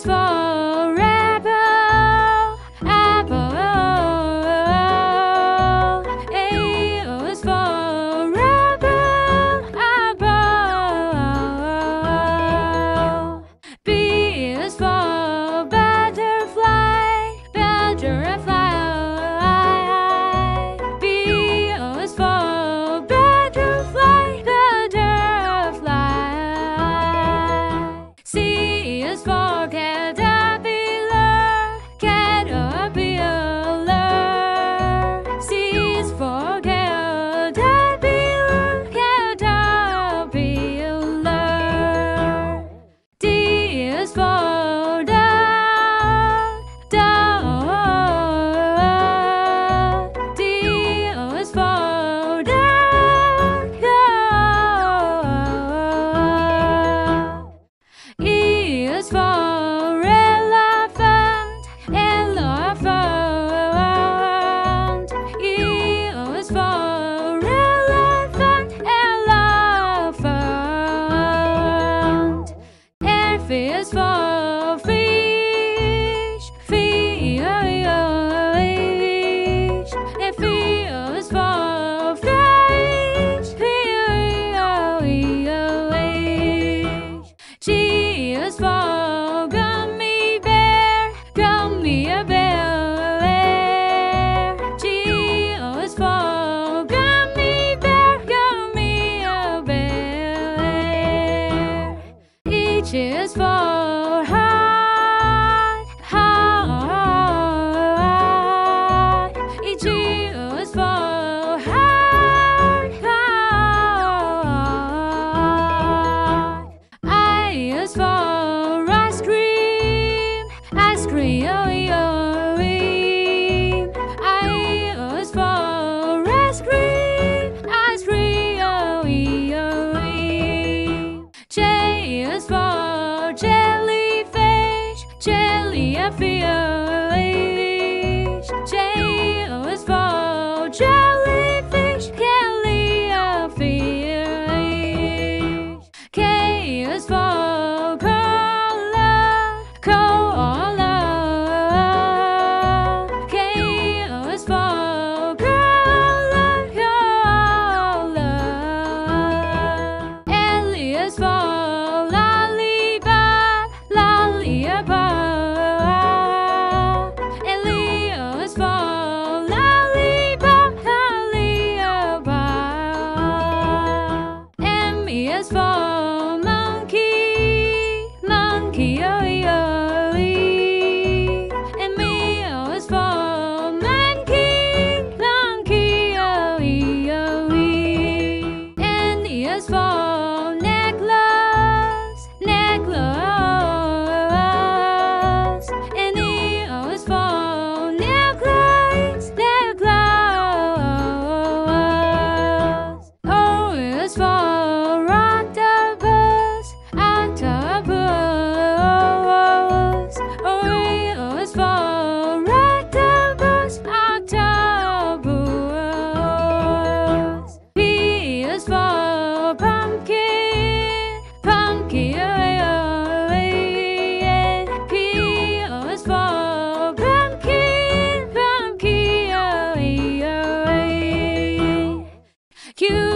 is cute.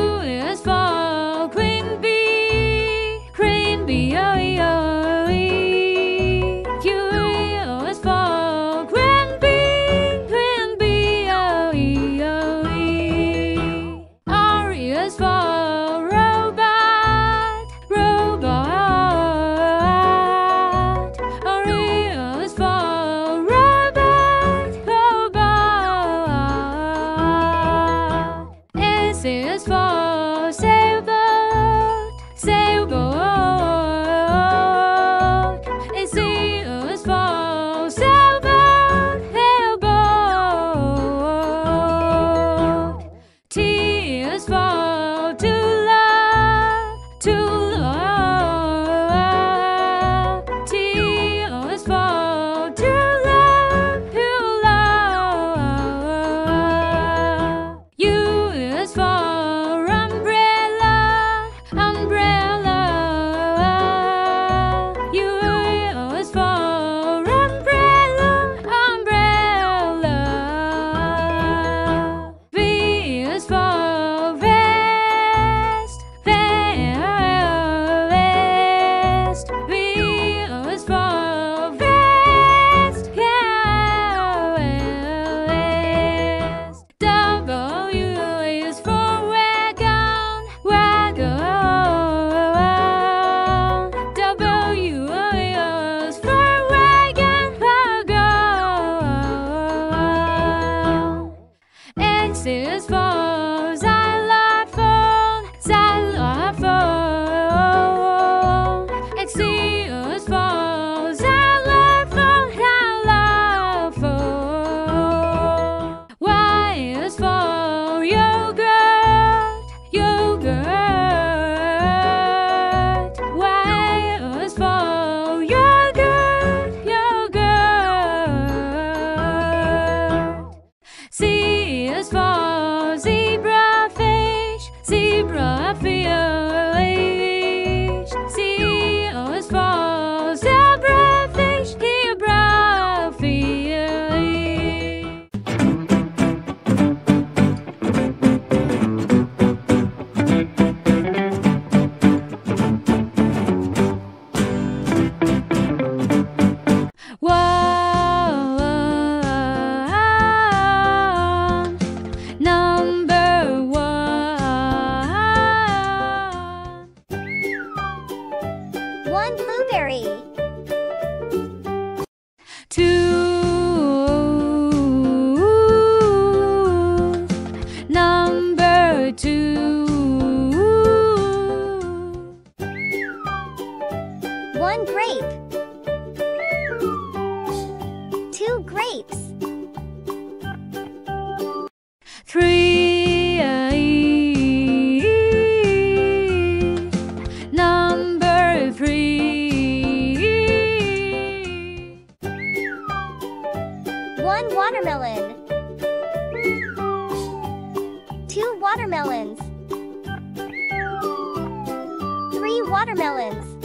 watermelons.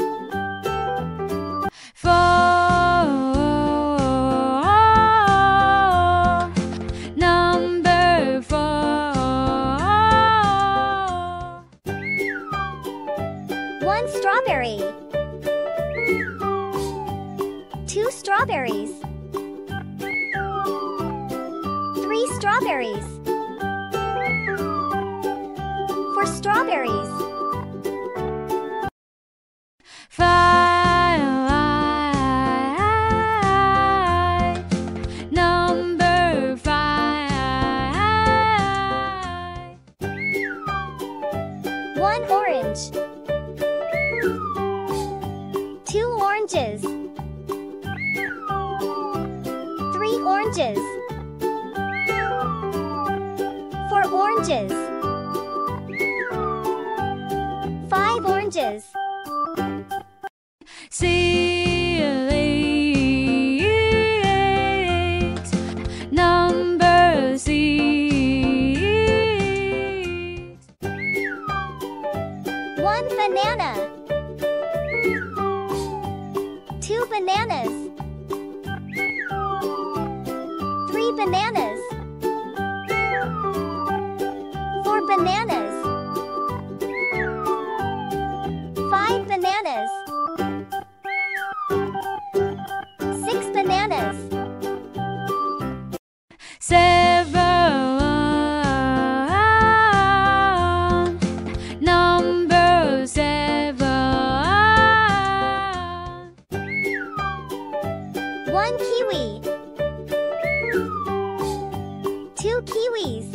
Four. Number four. One strawberry. Two strawberries. Three strawberries. Four strawberries. oranges. Two oranges. Three oranges. Four oranges. Five oranges. bananas. Six bananas. Seven. Number seven. One kiwi. Two kiwis.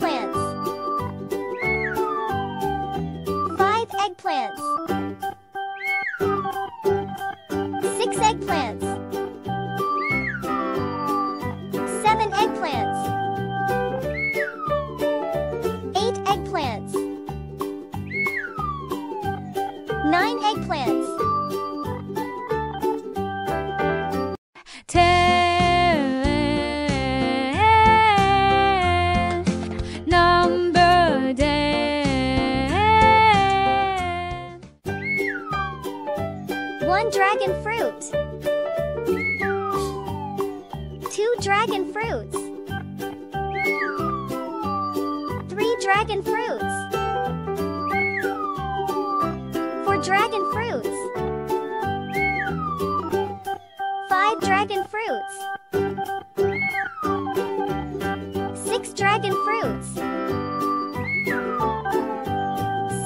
eggplants. Five eggplants. dragon fruits. Four dragon fruits. Five dragon fruits. Six dragon fruits.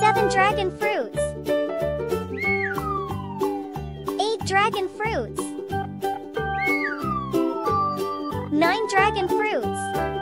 Seven dragon fruits. Eight dragon fruits. Nine dragon fruits.